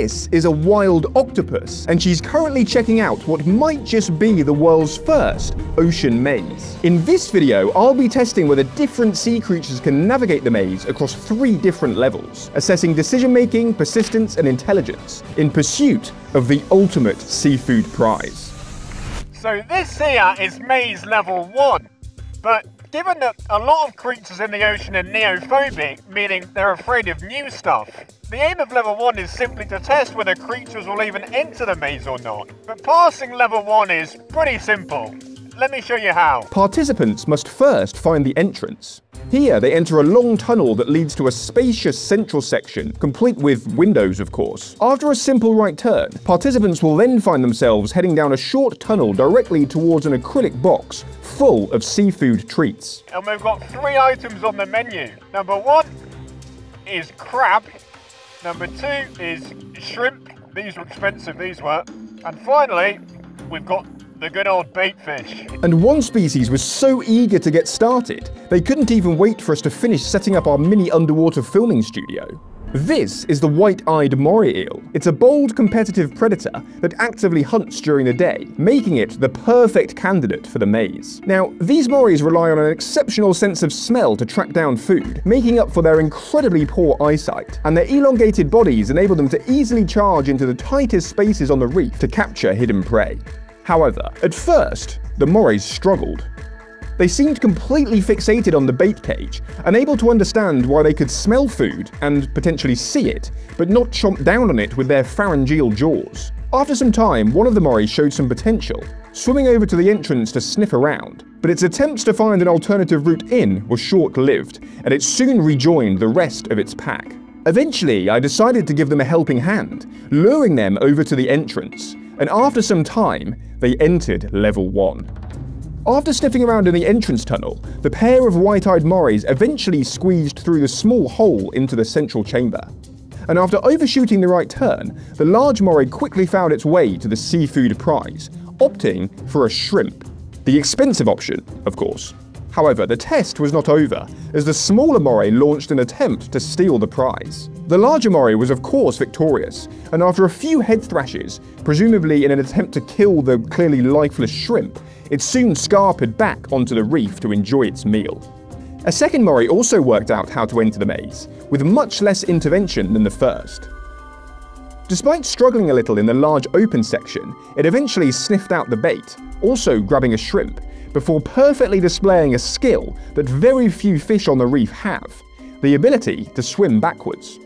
This is a wild octopus, and she's currently checking out what might just be the world's first ocean maze. In this video, I'll be testing whether different sea creatures can navigate the maze across three different levels, assessing decision making, persistence, and intelligence in pursuit of the ultimate seafood prize. So this here is maze level 1, but given that a lot of creatures in the ocean are neophobic, meaning they're afraid of new stuff, the aim of level 1 is simply to test whether creatures will even enter the maze or not. But passing level 1 is pretty simple. Let me show you how. Participants must first find the entrance. Here, they enter a long tunnel that leads to a spacious central section, complete with windows, of course. After a simple right turn, participants will then find themselves heading down a short tunnel directly towards an acrylic box full of seafood treats. And we've got three items on the menu. Number one is crab, Number two is shrimp. These were expensive, these were. And finally, we've got the good old bait fish. And one species was so eager to get started, they couldn't even wait for us to finish setting up our mini underwater filming studio. This is the white-eyed moray eel. It's a bold competitive predator that actively hunts during the day, making it the perfect candidate for the maze. Now, these morays rely on an exceptional sense of smell to track down food, making up for their incredibly poor eyesight, and their elongated bodies enable them to easily charge into the tightest spaces on the reef to capture hidden prey. However, at first, the morays struggled. They seemed completely fixated on the bait cage, unable to understand why they could smell food and potentially see it, but not chomp down on it with their pharyngeal jaws. After some time, one of the morays showed some potential, swimming over to the entrance to sniff around, but its attempts to find an alternative route in were short-lived, and it soon rejoined the rest of its pack. Eventually, I decided to give them a helping hand, luring them over to the entrance, and after some time, they entered level 1. After sniffing around in the entrance tunnel, the pair of white-eyed morays eventually squeezed through the small hole into the central chamber. And after overshooting the right turn, the large moray quickly found its way to the seafood prize, opting for a shrimp. The expensive option, of course. However, the test was not over, as the smaller moray launched an attempt to steal the prize. The larger moray was of course victorious, and after a few head thrashes, presumably in an attempt to kill the clearly lifeless shrimp, it soon scarpered back onto the reef to enjoy its meal. A second moray also worked out how to enter the maze, with much less intervention than the first. Despite struggling a little in the large open section, it eventually sniffed out the bait, also grabbing a shrimp, before perfectly displaying a skill that very few fish on the reef have the ability to swim backwards.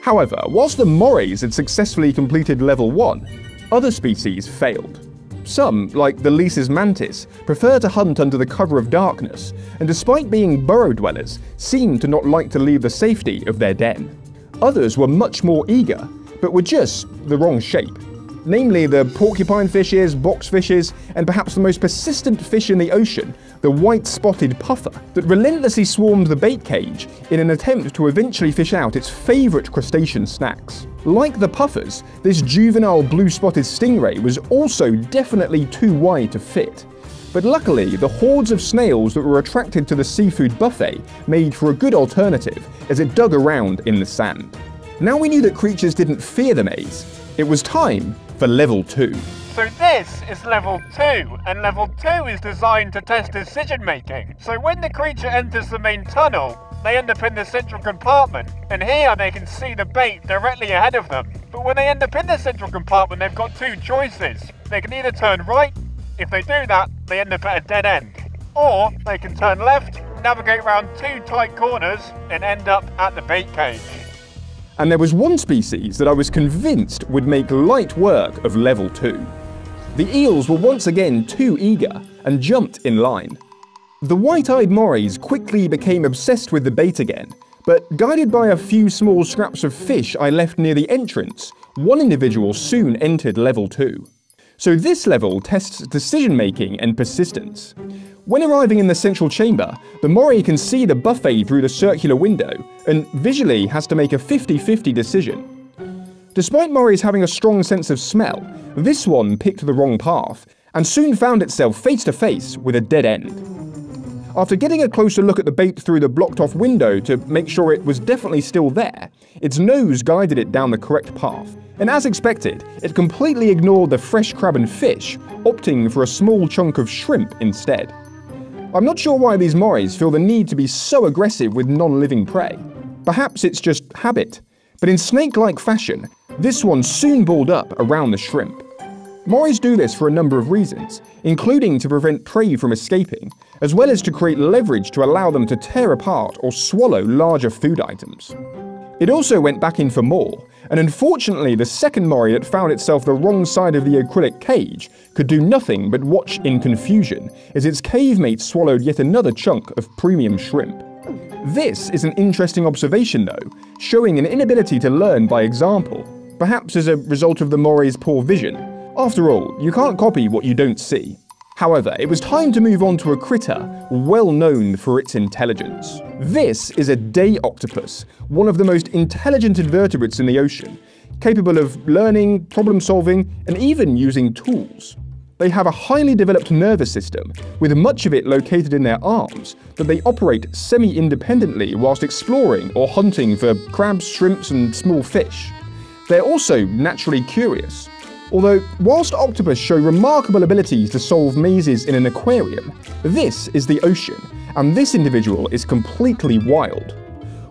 However, whilst the morays had successfully completed level 1, other species failed. Some, like the Leis's mantis, prefer to hunt under the cover of darkness, and despite being burrow dwellers, seem to not like to leave the safety of their den. Others were much more eager, but were just the wrong shape namely the porcupine fishes, box fishes, and perhaps the most persistent fish in the ocean, the white-spotted puffer, that relentlessly swarmed the bait cage in an attempt to eventually fish out its favourite crustacean snacks. Like the puffers, this juvenile blue-spotted stingray was also definitely too wide to fit. But luckily, the hordes of snails that were attracted to the seafood buffet made for a good alternative as it dug around in the sand. Now we knew that creatures didn't fear the maze, it was time for level 2. So this is level 2, and level 2 is designed to test decision making. So when the creature enters the main tunnel, they end up in the central compartment, and here they can see the bait directly ahead of them. But when they end up in the central compartment, they've got two choices. They can either turn right, if they do that, they end up at a dead end. Or they can turn left, navigate around two tight corners, and end up at the bait cage and there was one species that I was convinced would make light work of level 2. The eels were once again too eager and jumped in line. The white-eyed morays quickly became obsessed with the bait again, but guided by a few small scraps of fish I left near the entrance, one individual soon entered level 2. So this level tests decision making and persistence. When arriving in the central chamber, the Moray can see the buffet through the circular window and visually has to make a 50-50 decision. Despite Moray's having a strong sense of smell, this one picked the wrong path and soon found itself face to face with a dead end. After getting a closer look at the bait through the blocked off window to make sure it was definitely still there, its nose guided it down the correct path. And as expected, it completely ignored the fresh crab and fish, opting for a small chunk of shrimp instead. I'm not sure why these morays feel the need to be so aggressive with non-living prey. Perhaps it's just habit. But in snake-like fashion, this one soon balled up around the shrimp. Morays do this for a number of reasons, including to prevent prey from escaping, as well as to create leverage to allow them to tear apart or swallow larger food items. It also went back in for more, and unfortunately the second moray that found itself the wrong side of the acrylic cage could do nothing but watch in confusion as its cave mate swallowed yet another chunk of premium shrimp. This is an interesting observation though, showing an inability to learn by example, perhaps as a result of the moray's poor vision. After all, you can't copy what you don't see. However, it was time to move on to a critter well known for its intelligence. This is a day octopus, one of the most intelligent invertebrates in the ocean, capable of learning, problem solving, and even using tools. They have a highly developed nervous system, with much of it located in their arms, that they operate semi-independently whilst exploring or hunting for crabs, shrimps, and small fish. They're also naturally curious, Although, whilst octopus show remarkable abilities to solve mazes in an aquarium, this is the ocean, and this individual is completely wild.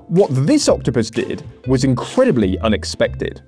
What this octopus did was incredibly unexpected.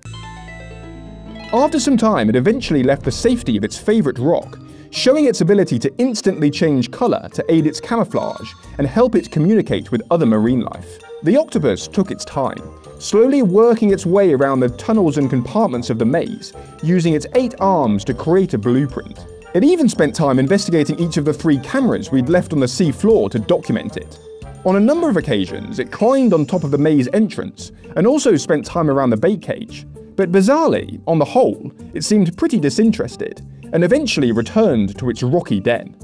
After some time, it eventually left the safety of its favourite rock, showing its ability to instantly change colour to aid its camouflage and help it communicate with other marine life. The octopus took its time, slowly working its way around the tunnels and compartments of the maze, using its eight arms to create a blueprint. It even spent time investigating each of the three cameras we'd left on the sea floor to document it. On a number of occasions, it climbed on top of the maze entrance, and also spent time around the bait cage. But bizarrely, on the whole, it seemed pretty disinterested, and eventually returned to its rocky den.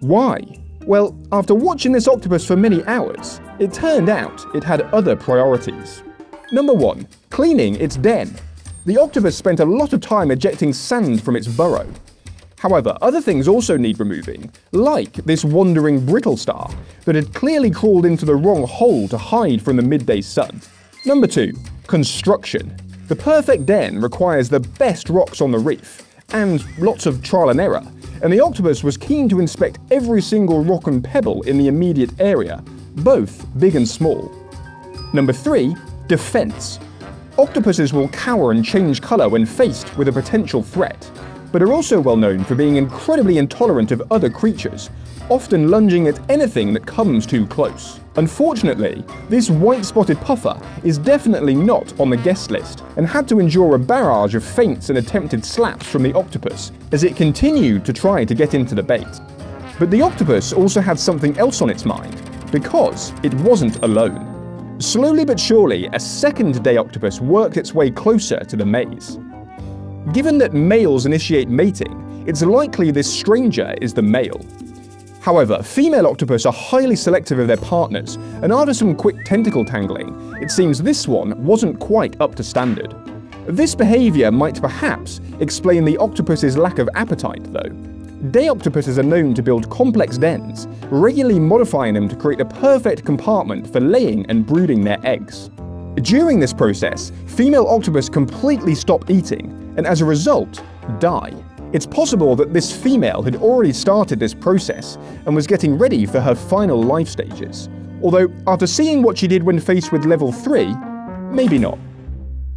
Why? Well, after watching this octopus for many hours, it turned out it had other priorities. Number 1. Cleaning its den. The octopus spent a lot of time ejecting sand from its burrow. However, other things also need removing, like this wandering brittle star that had clearly crawled into the wrong hole to hide from the midday sun. Number 2. Construction. The perfect den requires the best rocks on the reef, and lots of trial and error, and the octopus was keen to inspect every single rock and pebble in the immediate area, both big and small. Number 3. Defense. Octopuses will cower and change colour when faced with a potential threat, but are also well known for being incredibly intolerant of other creatures, often lunging at anything that comes too close. Unfortunately, this white-spotted puffer is definitely not on the guest list, and had to endure a barrage of feints and attempted slaps from the octopus as it continued to try to get into the bait. But the octopus also had something else on its mind, because it wasn't alone. Slowly but surely, a second day octopus worked its way closer to the maze. Given that males initiate mating, it's likely this stranger is the male. However, female octopus are highly selective of their partners, and after some quick tentacle tangling, it seems this one wasn't quite up to standard. This behaviour might perhaps explain the octopus's lack of appetite, though. Day octopuses are known to build complex dens, regularly modifying them to create a perfect compartment for laying and brooding their eggs. During this process, female octopus completely stop eating, and as a result, die. It's possible that this female had already started this process and was getting ready for her final life stages. Although, after seeing what she did when faced with level 3, maybe not.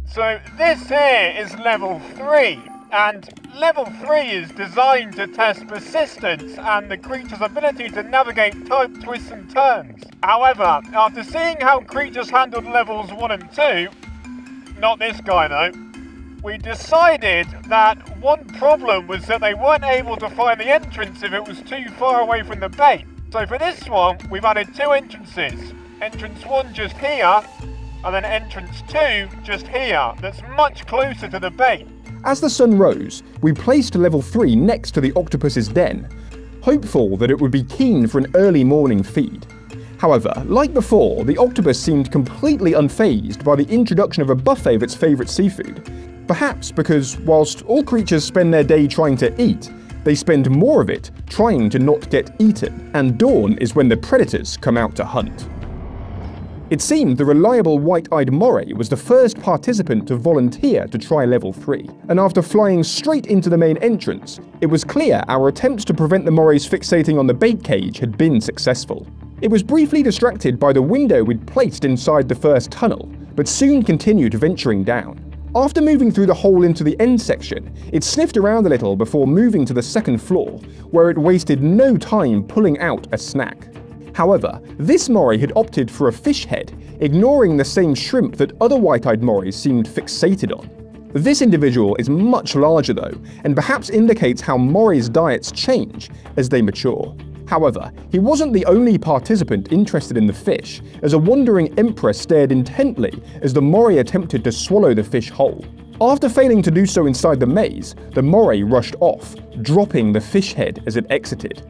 So this here is level 3, and level 3 is designed to test persistence and the creature's ability to navigate tight twists and turns. However, after seeing how creatures handled levels 1 and 2, not this guy though, we decided that one problem was that they weren't able to find the entrance if it was too far away from the bait. So for this one, we've added two entrances. Entrance 1 just here, and then entrance 2 just here, that's much closer to the bait. As the sun rose, we placed level 3 next to the octopus's den, hopeful that it would be keen for an early morning feed. However, like before, the octopus seemed completely unfazed by the introduction of a buffet of its favourite seafood. Perhaps because, whilst all creatures spend their day trying to eat, they spend more of it trying to not get eaten, and dawn is when the predators come out to hunt. It seemed the reliable white-eyed moray was the first participant to volunteer to try level 3, and after flying straight into the main entrance, it was clear our attempts to prevent the morays fixating on the bait cage had been successful. It was briefly distracted by the window we'd placed inside the first tunnel, but soon continued venturing down. After moving through the hole into the end section, it sniffed around a little before moving to the second floor, where it wasted no time pulling out a snack. However, this moray had opted for a fish head, ignoring the same shrimp that other white-eyed morays seemed fixated on. This individual is much larger though, and perhaps indicates how morays' diets change as they mature. However, he wasn't the only participant interested in the fish, as a wandering emperor stared intently as the moray attempted to swallow the fish whole. After failing to do so inside the maze, the moray rushed off, dropping the fish head as it exited.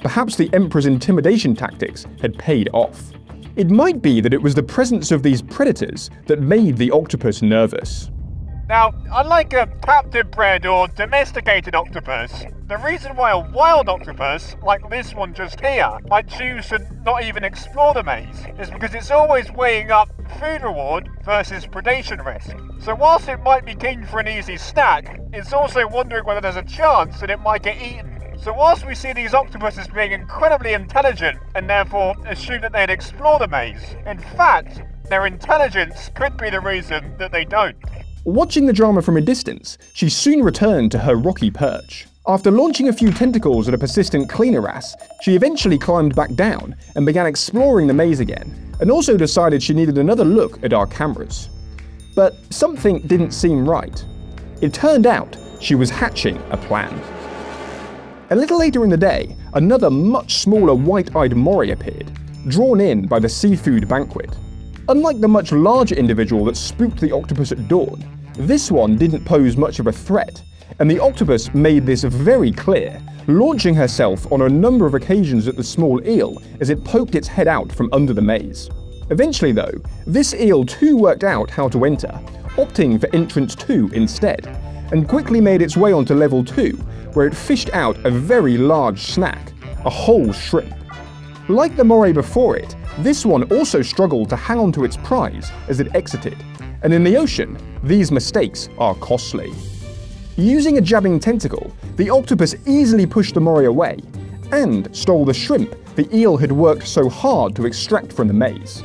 Perhaps the Emperor's intimidation tactics had paid off. It might be that it was the presence of these predators that made the octopus nervous. Now, unlike a captive bred or domesticated octopus, the reason why a wild octopus, like this one just here, might choose to not even explore the maze is because it's always weighing up food reward versus predation risk. So whilst it might be keen for an easy snack, it's also wondering whether there's a chance that it might get eaten so whilst we see these octopuses being incredibly intelligent and therefore assume that they'd explore the maze, in fact, their intelligence could be the reason that they don't. Watching the drama from a distance, she soon returned to her rocky perch. After launching a few tentacles at a persistent cleaner wrasse, she eventually climbed back down and began exploring the maze again, and also decided she needed another look at our cameras. But something didn't seem right. It turned out she was hatching a plan. A little later in the day, another much smaller white-eyed moray appeared, drawn in by the seafood banquet. Unlike the much larger individual that spooked the octopus at dawn, this one didn't pose much of a threat, and the octopus made this very clear, launching herself on a number of occasions at the small eel as it poked its head out from under the maze. Eventually though, this eel too worked out how to enter, opting for entrance 2 instead, and quickly made its way onto level 2, where it fished out a very large snack, a whole shrimp. Like the moray before it, this one also struggled to hang on to its prize as it exited, and in the ocean, these mistakes are costly. Using a jabbing tentacle, the octopus easily pushed the moray away, and stole the shrimp the eel had worked so hard to extract from the maze.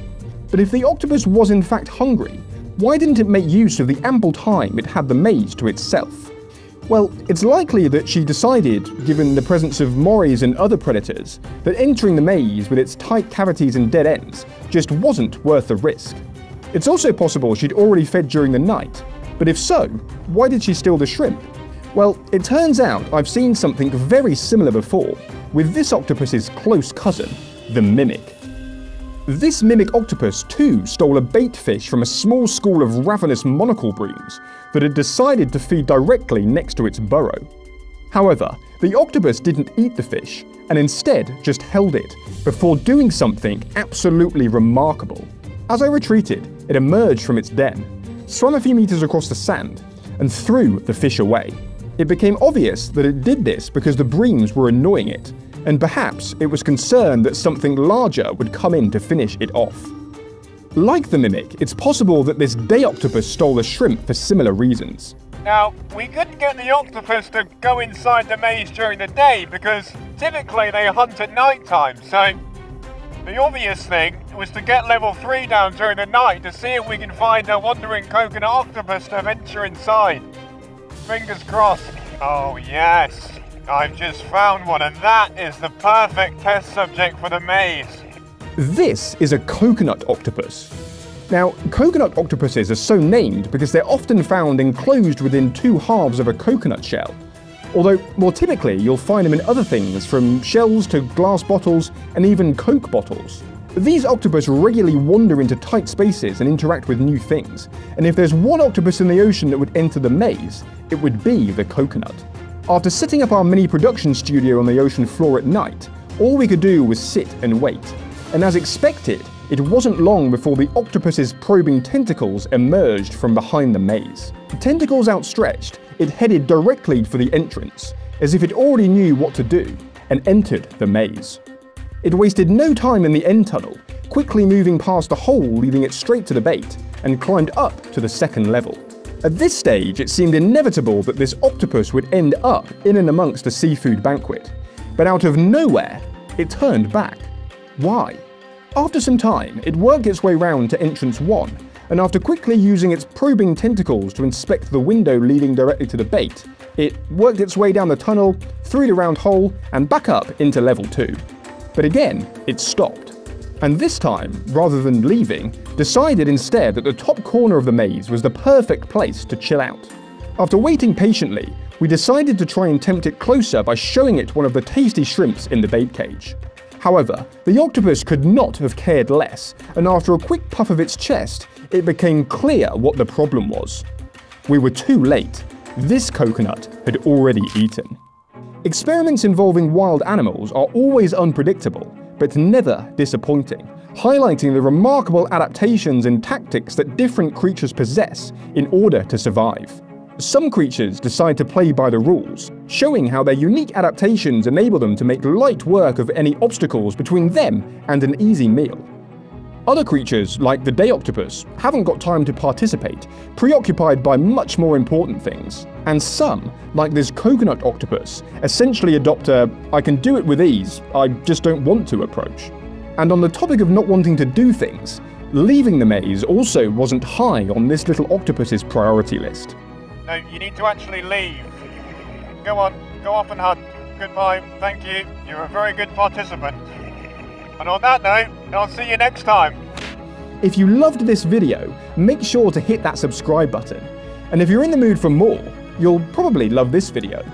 But if the octopus was in fact hungry, why didn't it make use of the ample time it had the maze to itself? Well, it's likely that she decided, given the presence of morays and other predators, that entering the maze with its tight cavities and dead ends just wasn't worth the risk. It's also possible she'd already fed during the night, but if so, why did she steal the shrimp? Well, it turns out I've seen something very similar before, with this octopus's close cousin, the mimic. This mimic octopus too stole a bait fish from a small school of ravenous monocle breams that had decided to feed directly next to its burrow. However, the octopus didn't eat the fish, and instead just held it, before doing something absolutely remarkable. As I retreated, it emerged from its den, swam a few meters across the sand, and threw the fish away. It became obvious that it did this because the breams were annoying it, and perhaps it was concerned that something larger would come in to finish it off. Like the Mimic, it's possible that this day octopus stole a shrimp for similar reasons. Now, we couldn't get the octopus to go inside the maze during the day because typically they hunt at night time, so the obvious thing was to get level 3 down during the night to see if we can find a wandering coconut octopus to venture inside. Fingers crossed. Oh yes, I've just found one, and that is the perfect test subject for the maze. This is a coconut octopus. Now, coconut octopuses are so named because they're often found enclosed within two halves of a coconut shell. Although, more typically, you'll find them in other things, from shells to glass bottles and even Coke bottles. These octopus regularly wander into tight spaces and interact with new things, and if there's one octopus in the ocean that would enter the maze, it would be the coconut. After setting up our mini production studio on the ocean floor at night, all we could do was sit and wait. And as expected, it wasn't long before the octopus's probing tentacles emerged from behind the maze. Tentacles outstretched, it headed directly for the entrance, as if it already knew what to do, and entered the maze. It wasted no time in the end tunnel, quickly moving past the hole leading it straight to the bait, and climbed up to the second level. At this stage, it seemed inevitable that this octopus would end up in and amongst the seafood banquet, but out of nowhere, it turned back. Why? After some time, it worked its way round to entrance 1, and after quickly using its probing tentacles to inspect the window leading directly to the bait, it worked its way down the tunnel, through the round hole, and back up into level 2. But again, it stopped. And this time, rather than leaving, decided instead that the top corner of the maze was the perfect place to chill out. After waiting patiently, we decided to try and tempt it closer by showing it one of the tasty shrimps in the bait cage. However, the octopus could not have cared less, and after a quick puff of its chest, it became clear what the problem was. We were too late. This coconut had already eaten. Experiments involving wild animals are always unpredictable, but never disappointing, highlighting the remarkable adaptations and tactics that different creatures possess in order to survive. Some creatures decide to play by the rules, showing how their unique adaptations enable them to make light work of any obstacles between them and an easy meal. Other creatures, like the day octopus, haven't got time to participate, preoccupied by much more important things. And some, like this coconut octopus, essentially adopt a I can do it with ease, I just don't want to approach. And on the topic of not wanting to do things, leaving the maze also wasn't high on this little octopus's priority list. No, you need to actually leave. Go on, go off and hunt. Goodbye, thank you. You're a very good participant. And on that note, I'll see you next time. If you loved this video, make sure to hit that subscribe button. And if you're in the mood for more, you'll probably love this video.